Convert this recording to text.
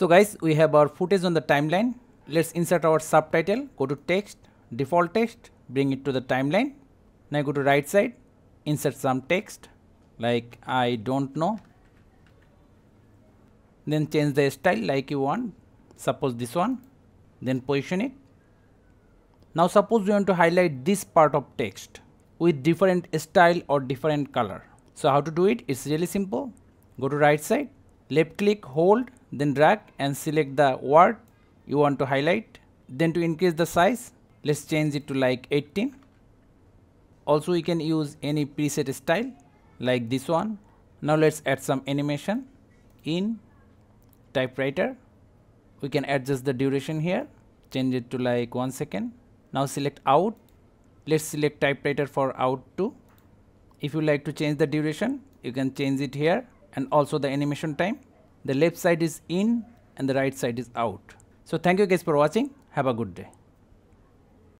So guys, we have our footage on the timeline. Let's insert our subtitle. Go to text, default text, bring it to the timeline. Now go to right side, insert some text like I don't know. Then change the style like you want. Suppose this one. Then position it. Now suppose you want to highlight this part of text with different style or different color. So how to do it? It's really simple. Go to right side, left click, hold, then drag and select the word you want to highlight. Then to increase the size, let's change it to like 18. Also we can use any preset style like this one. Now let's add some animation in typewriter. We can adjust the duration here, change it to like 1 second. Now select out let's select typewriter for out too if you like to change the duration you can change it here and also the animation time the left side is in and the right side is out. So thank you guys for watching. Have a good day